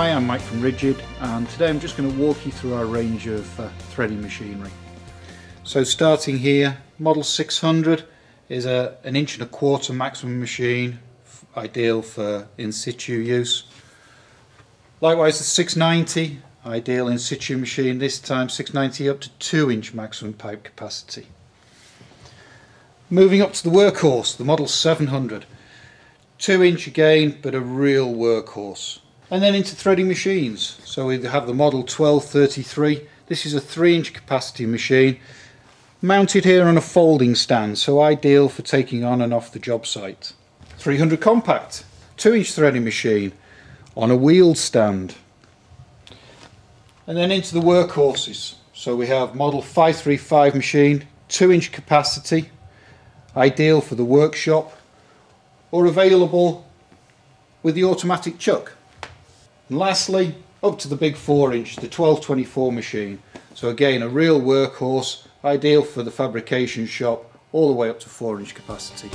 Hi, I'm Mike from RIDGID and today I'm just going to walk you through our range of uh, threading machinery. So starting here, Model 600 is a, an inch and a quarter maximum machine, ideal for in situ use. Likewise the 690, ideal in situ machine, this time 690 up to 2 inch maximum pipe capacity. Moving up to the workhorse, the Model 700. 2 inch again, but a real workhorse. And then into threading machines. So we have the Model 1233. This is a 3 inch capacity machine mounted here on a folding stand, so ideal for taking on and off the job site. 300 compact, 2 inch threading machine on a wheeled stand. And then into the workhorses. So we have Model 535 machine, 2 inch capacity, ideal for the workshop or available with the automatic chuck. And lastly, up to the big 4 inch, the 1224 machine. So again, a real workhorse, ideal for the fabrication shop, all the way up to 4 inch capacity.